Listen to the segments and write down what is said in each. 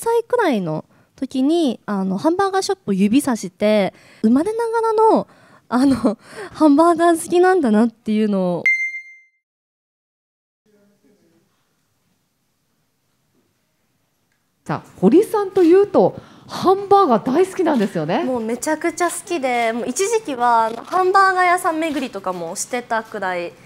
歳くらいの時にあのハンバーガーショップを指さして生まれながらのあのハンバーガー好きなんだなっていうのを。さあ堀さんというとハンバーガー大好きなんですよね？もうめちゃくちゃ好きでもう一時期はハンバーガー屋さん巡りとかもしてたくらい好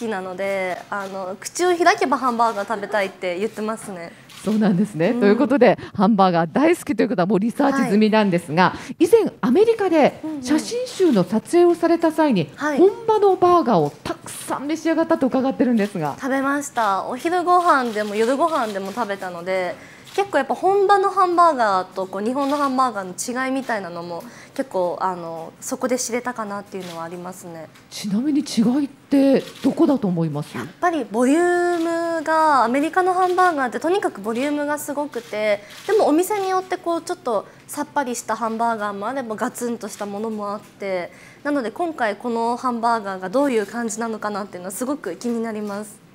きなのであの口を開けばハンバーガー食べたいって言ってますね。そうなんですね、うん、ということでハンバーガー大好きということはもうリサーチ済みなんですが、はい、以前アメリカで写真集の撮影をされた際に、うんうん、本場のバーガーをたくさん召し上がったと伺ってるんですが。食べました。お昼ご飯でも夜ご飯でも食べたので結構やっぱ本場のハンバーガーとこう日本のハンバーガーの違いみたいなのも結構あのそこで知れたかなっていうのはありますねちなみに違いってどこだと思います？やっぱりボリュームがアメリカのハンバーガーってとにかくボリュームがすごくてでもお店によってこうちょっとさっぱりしたハンバーガーもあればガツンとしたものもあってなので今回このハンバーガーがどういう感じなのかなっていうのはすごく気になります。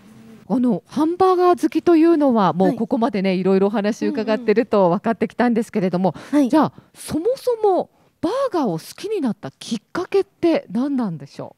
あのハンバーガー好きというのはもうここまでね、はい、いろいろお話伺ってると分かってきたんですけれども、はい、じゃあそもそもバーガーを好きになったきっかけって何なんでしょ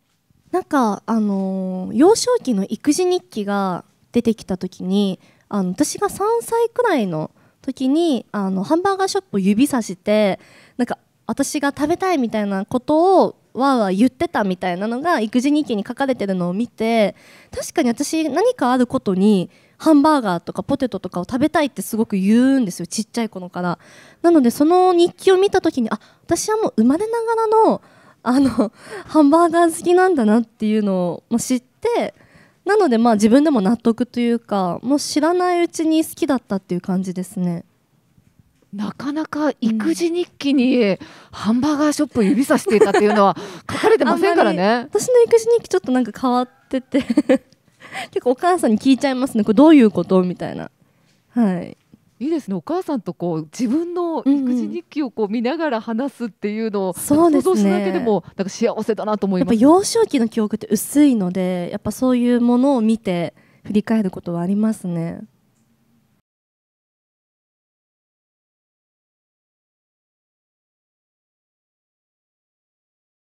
う？なんかあの幼少期の育児日記が出てきた時にあの私が3歳くらいの時にあのハンバーガーショップを指さしてなんか私が食べたいみたいなことをわーわー言ってたみたいなのが育児日記に書かれてるのを見て確かに私何かあることにハンバーガーとかポテトとかを食べたいってすごく言うんですよちっちゃい頃からなのでその日記を見た時にあ私はもう生まれながらのあのハンバーガー好きなんだなっていうのを知ってなのでまあ自分でも納得というかもう知らないうちに好きだったっていう感じですね。なかなか育児日記にハンバーガーショップを指さしていたっていうのは書かれてませんからね。私の育児日記ちょっとなんか変わってて 結構お母さんに聞いちゃいますね。これどういうこと？みたいな。はい。いいですね。お母さんとこう自分の育児日記をこう見ながら話すっていうのを想像するだけでもなんか幸せだなと思います。やっぱ幼少期の記憶って薄いので、やっぱそういうものを見て振り返ることはありますね。